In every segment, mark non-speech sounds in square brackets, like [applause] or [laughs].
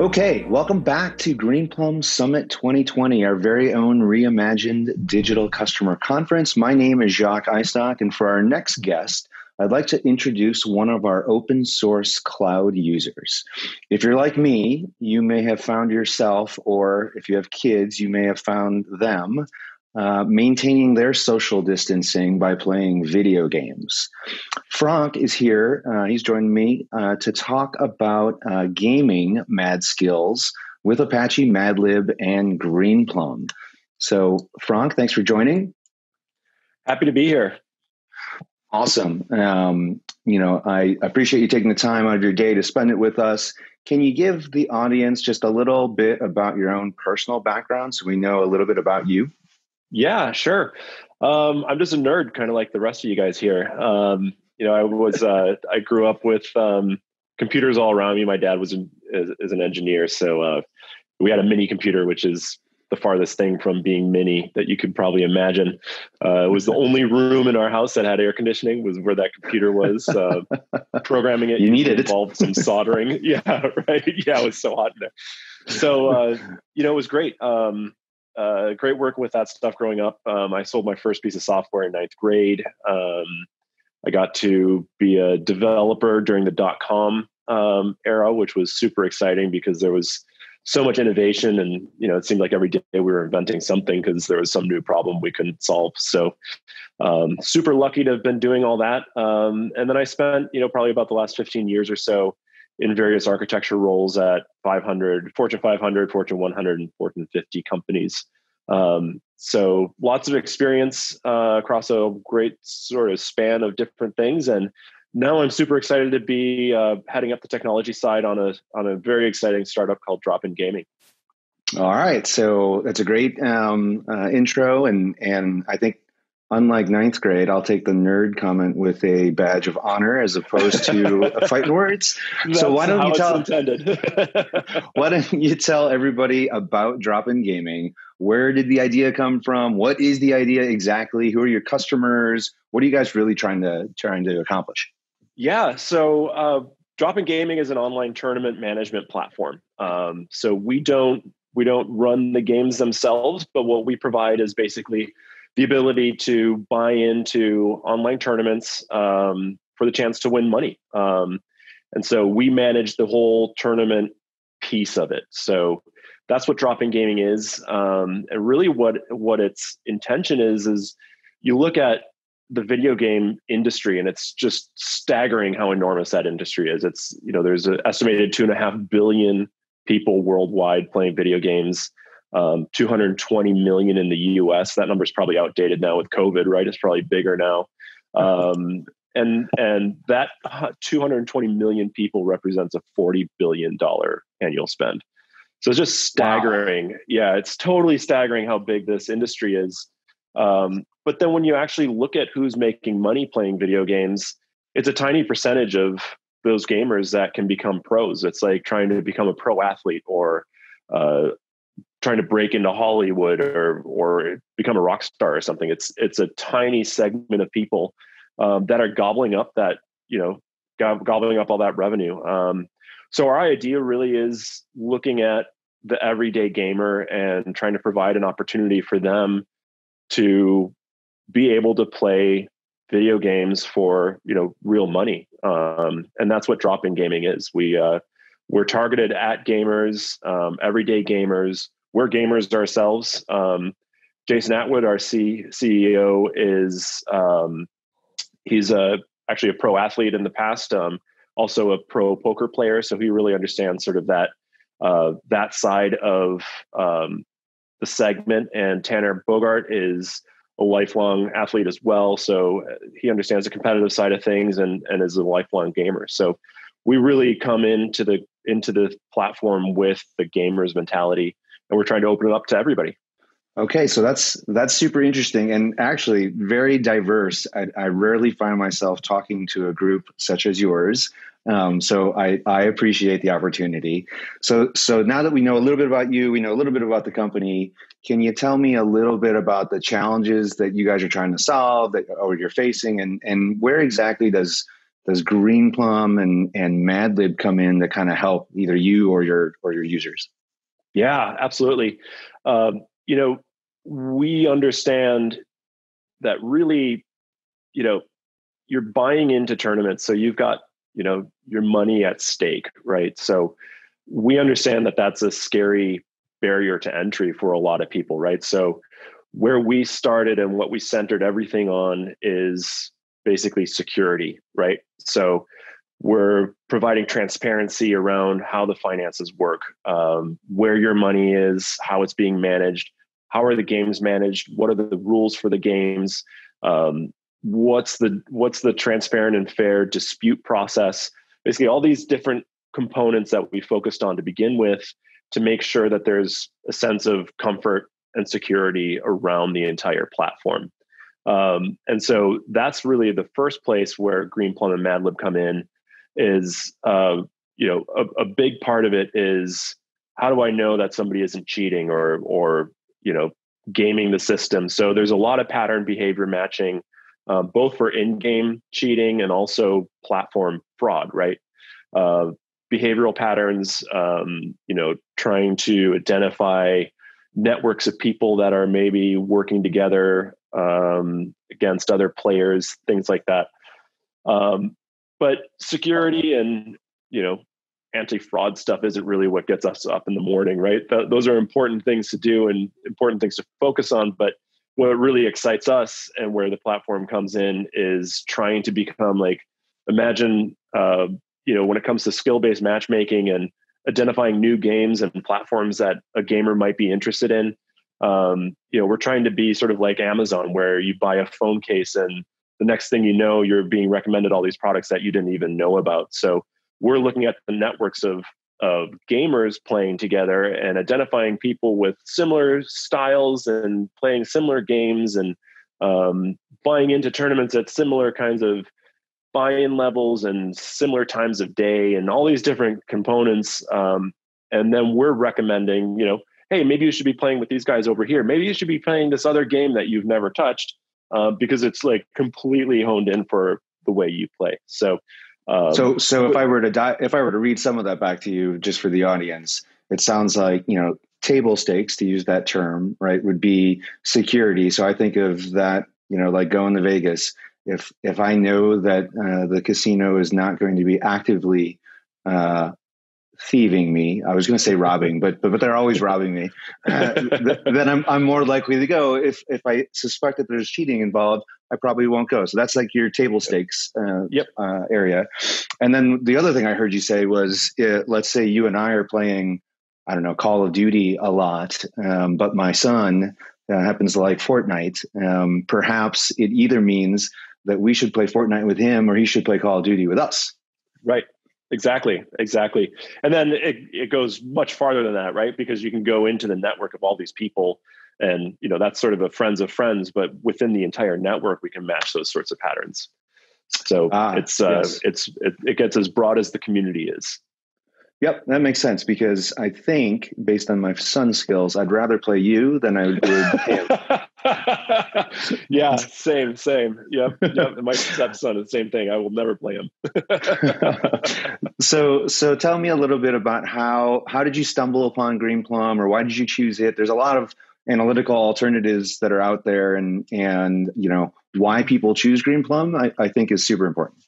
Okay, welcome back to Greenplum Summit 2020, our very own reimagined digital customer conference. My name is Jacque Istok, and for our next guest, I'd like to introduce one of our open source cloud users. If you're like me, you may have found yourself, or if you have kids, you may have found them uh, maintaining their social distancing by playing video games. Frank is here. Uh, he's joined me uh, to talk about uh, gaming mad skills with Apache, Madlib, and Greenplum. So, Frank, thanks for joining. Happy to be here. Awesome. Um, you know, I appreciate you taking the time out of your day to spend it with us. Can you give the audience just a little bit about your own personal background so we know a little bit about you? Yeah, sure. Um, I'm just a nerd, kind of like the rest of you guys here. Um, you know, I was uh, I grew up with um, computers all around me. My dad was an, is, is an engineer, so uh, we had a mini computer, which is the farthest thing from being mini that you could probably imagine. Uh, it was the only room in our house that had air conditioning. Was where that computer was. Uh, programming it you needed involved some soldering. [laughs] yeah, right. Yeah, it was so hot in there. So uh, you know, it was great. Um, uh, great work with that stuff growing up. Um, I sold my first piece of software in ninth grade. Um, I got to be a developer during the dot com um, era, which was super exciting because there was so much innovation, and you know, it seemed like every day we were inventing something because there was some new problem we couldn't solve. So, um, super lucky to have been doing all that. Um, and then I spent, you know, probably about the last fifteen years or so in various architecture roles at 500, Fortune 500, Fortune 100, and Fortune 50 companies. Um, so lots of experience uh, across a great sort of span of different things, and now I'm super excited to be uh, heading up the technology side on a on a very exciting startup called Drop In Gaming. All right, so that's a great um, uh, intro, and and I think unlike ninth grade, I'll take the nerd comment with a badge of honor as opposed to [laughs] fighting words. That's so why don't you tell intended? [laughs] why don't you tell everybody about Drop In Gaming? Where did the idea come from? What is the idea exactly? Who are your customers? What are you guys really trying to trying to accomplish? Yeah, so uh, Drop In Gaming is an online tournament management platform. Um, so we don't we don't run the games themselves, but what we provide is basically the ability to buy into online tournaments um, for the chance to win money. Um, and so we manage the whole tournament piece of it. So that's what Drop In Gaming is. Um, and really, what what its intention is is you look at the video game industry, and it's just staggering how enormous that industry is. It's you know there's an estimated two and a half billion people worldwide playing video games um, 220 million in the US. That number is probably outdated now with COVID, right? It's probably bigger now. Um, and and that 220 million people represents a 40 billion dollar annual spend. So it's just staggering. Wow. Yeah, it's totally staggering how big this industry is. Um, but then when you actually look at who's making money playing video games, it's a tiny percentage of those gamers that can become pros. It's like trying to become a pro athlete or uh, trying to break into Hollywood or or become a rock star or something. It's it's a tiny segment of people um, that are gobbling up that you know gobbling up all that revenue. Um, so our idea really is looking at the everyday gamer and trying to provide an opportunity for them to be able to play video games for you know real money um, and that's what drop in gaming is we uh, we're targeted at gamers um, everyday gamers we're gamers ourselves. Um, Jason Atwood, our C- CEO, is um, he's a actually a pro athlete in the past, um, also a pro poker player. So he really understands sort of that uh, that side of um, the segment. And Tanner Bogart is a lifelong athlete as well, so uh, he understands the competitive side of things and and is a lifelong gamer. So we really come into the into the platform with the gamers mentality and we're trying to open it up to everybody. Okay, so that's that's super interesting and actually very diverse. I, I rarely find myself talking to a group such as yours, um, so I, I appreciate the opportunity. So so now that we know a little bit about you, we know a little bit about the company. Can you tell me a little bit about the challenges that you guys are trying to solve that or you're facing, and and where exactly does does Greenplum and and Madlib come in to kind of help either you or your or your users? Yeah, absolutely. Um, you know, we understand that really, you know, you're buying into tournaments, so you've got you know your money at stake, right? So we understand that that's a scary barrier to entry for a lot of people, right? So where we started and what we centered everything on is basically security, right? So we're providing transparency around how the finances work, um, where your money is, how it's being managed, how are the games managed, what are the rules for the games, um, what's the what's the transparent and fair dispute process. Basically, all these different components that we focused on to begin with to make sure that there's a sense of comfort and security around the entire platform. Um, and so that's really the first place where Greenplum and Madlib come in. Is uh, you know a, a big part of it is how do I know that somebody isn't cheating or or you know gaming the system? So there's a lot of pattern behavior matching, uh, both for in-game cheating and also platform fraud. Right, uh, behavioral patterns. Um, you know, trying to identify networks of people that are maybe working together um, against other players, things like that. Um, but security and you know anti-fraud stuff isn't really what gets us up in the morning, right? Th- those are important things to do and important things to focus on. But what really excites us and where the platform comes in is trying to become like imagine uh, you know when it comes to skill-based matchmaking and identifying new games and platforms that a gamer might be interested in um, you know we're trying to be sort of like amazon where you buy a phone case and the next thing you know you're being recommended all these products that you didn't even know about so we're looking at the networks of of gamers playing together and identifying people with similar styles and playing similar games and um, buying into tournaments at similar kinds of buy-in levels and similar times of day and all these different components um, and then we're recommending you know hey, maybe you should be playing with these guys over here. Maybe you should be playing this other game that you've never touched uh, because it's like completely honed in for the way you play. So, um, so, so if I were to di- if I were to read some of that back to you, just for the audience, it sounds like you know table stakes to use that term, right? Would be security. So I think of that, you know, like going to Vegas. If if I know that uh, the casino is not going to be actively uh, thieving me. I was going to say robbing, but, but but they're always robbing me. [laughs] Uh, th- then I'm I'm more likely to go. If if I suspect that there's cheating involved, I probably won't go. So that's like your table stakes uh, yep. uh, area. And then the other thing I heard you say was, uh, let's say you and I are playing, I don't know, Call of Duty a lot, um, but my son uh, happens to like Fortnite. Um, perhaps it either means that we should play Fortnite with him, or he should play Call of Duty with us. Right. Exactly, exactly. And then it, it goes much farther than that, right? Because you can go into the network of all these people and you know that's sort of a friends of friends, but within the entire network we can match those sorts of patterns. So ah, it's uh, yes. it's it, it gets as broad as the community is. Yep, that makes sense because I think, based on my son's skills, I'd rather play you than I would him. [laughs] yeah, same, same. Yep, yep. My stepson, the same thing. I will never play him. [laughs] so, so tell me a little bit about how how did you stumble upon Greenplum, or why did you choose it? There's a lot of analytical alternatives that are out there, and and you know why people choose Greenplum. I, I think is super important.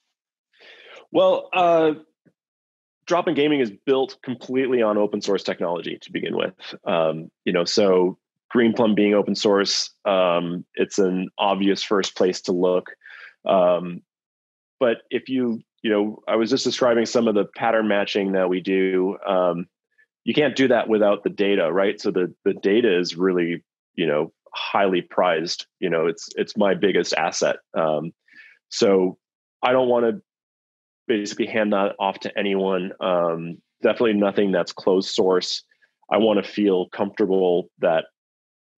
Well. Uh, Drop in Gaming is built completely on open source technology to begin with. Um, you know, so Greenplum being open source, um, it's an obvious first place to look. Um, but if you, you know, I was just describing some of the pattern matching that we do. Um, you can't do that without the data, right? So the the data is really, you know, highly prized. You know, it's it's my biggest asset. Um, so I don't want to basically hand that off to anyone. Um, definitely nothing that's closed source. I want to feel comfortable that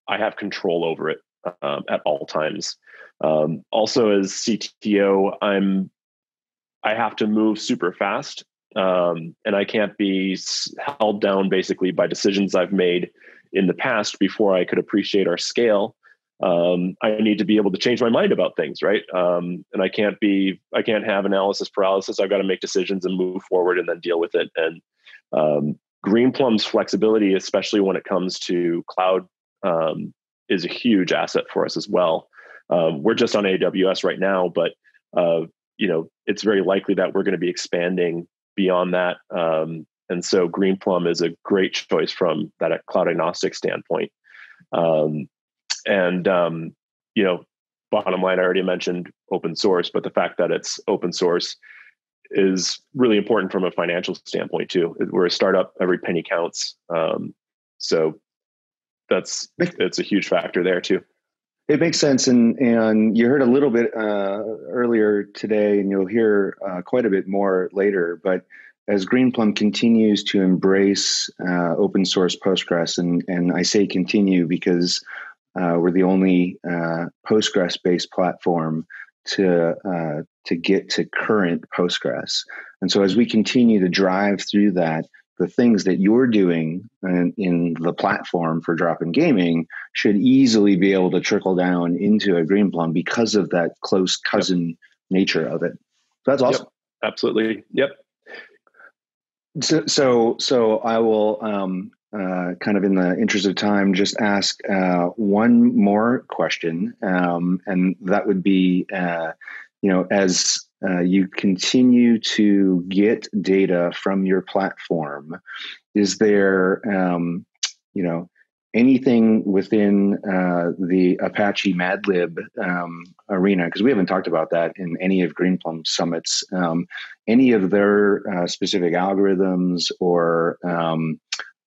I have control over it um, at all times. Um, also, as CTO, I'm I have to move super fast, um, and I can't be held down basically by decisions I've made in the past before I could appreciate our scale. Um, I need to be able to change my mind about things, right? Um, and I can't be, I can't have analysis paralysis. I've got to make decisions and move forward and then deal with it. And um, Greenplum's flexibility, especially when it comes to cloud, um, is a huge asset for us as well. Um, we're just on AWS right now, but uh, you know it's very likely that we're going to be expanding beyond that. Um, and so Greenplum is a great choice from that cloud agnostic standpoint. Um, and um, you know, bottom line, I already mentioned open source, but the fact that it's open source is really important from a financial standpoint too. We're a startup; every penny counts. Um, so that's it's a huge factor there too. It makes sense, and and you heard a little bit uh, earlier today, and you'll hear uh, quite a bit more later. But as Greenplum continues to embrace uh, open source Postgres, and and I say continue because uh, we're the only uh, Postgres based platform to uh, to get to current Postgres, and so as we continue to drive through that, the things that you're doing in, in the platform for drop-in gaming should easily be able to trickle down into a Greenplum because of that close cousin yep. nature of it. So that's awesome. Yep. Absolutely. Yep. So, so, so I will, um, uh, kind of in the interest of time, just ask uh, one more question, um, and that would be, uh, you know, as uh, you continue to get data from your platform, is there, um, you know, anything within uh, the Apache Madlib um, arena? Because we haven't talked about that in any of Greenplum summits. Um, any of their uh, specific algorithms or um,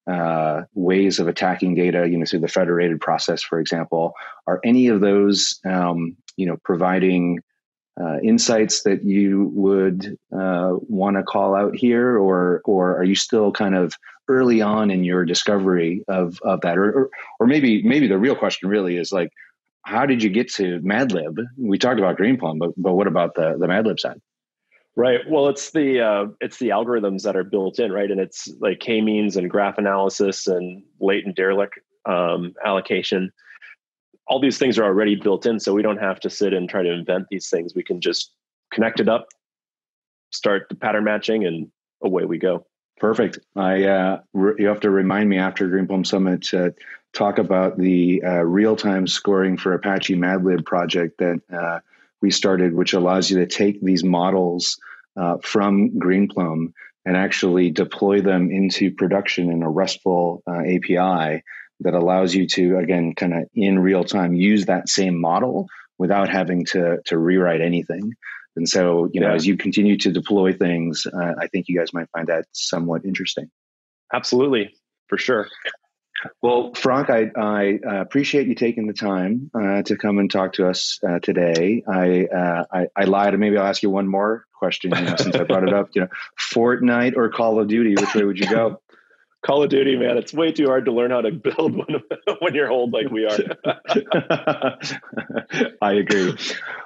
uh, ways of attacking data, you know, through the federated process, for example, are any of those, um, you know, providing uh, insights that you would uh, want to call out here, or or are you still kind of early on in your discovery of of that, or or, or maybe maybe the real question really is like, how did you get to Madlib? We talked about Greenplum, but but what about the the Madlib side? Right. Well, it's the uh, it's the algorithms that are built in, right? And it's like k-means and graph analysis and latent Dirichlet um, allocation all these things are already built in so we don't have to sit and try to invent these things we can just connect it up start the pattern matching and away we go perfect i uh, re- you have to remind me after Green greenplum summit to talk about the uh, real-time scoring for apache madlib project that uh, we started which allows you to take these models uh, from greenplum and actually deploy them into production in a restful uh, api that allows you to again kind of in real time use that same model without having to to rewrite anything. And so you know as you continue to deploy things uh, i think you guys might find that somewhat interesting. Absolutely for sure well frank i, I uh, appreciate you taking the time uh, to come and talk to us uh, today I, uh, I, I lied maybe i'll ask you one more question you know, since i brought it up you know fortnite or call of duty which way would you go [laughs] Call of Duty, man, it's way too hard to learn how to build when, [laughs] when you're old like we are. [laughs] I agree.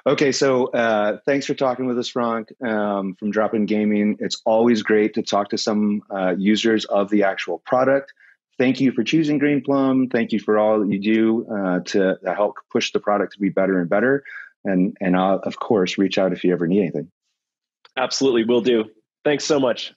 Okay, so uh, thanks for talking with us, Frank, um, from Drop In Gaming. It's always great to talk to some uh, users of the actual product. Thank you for choosing Greenplum. Thank you for all that you do uh, to, help push the product to be better and better. And and I'll, of course, reach out if you ever need anything. Absolutely, will do. Thanks so much.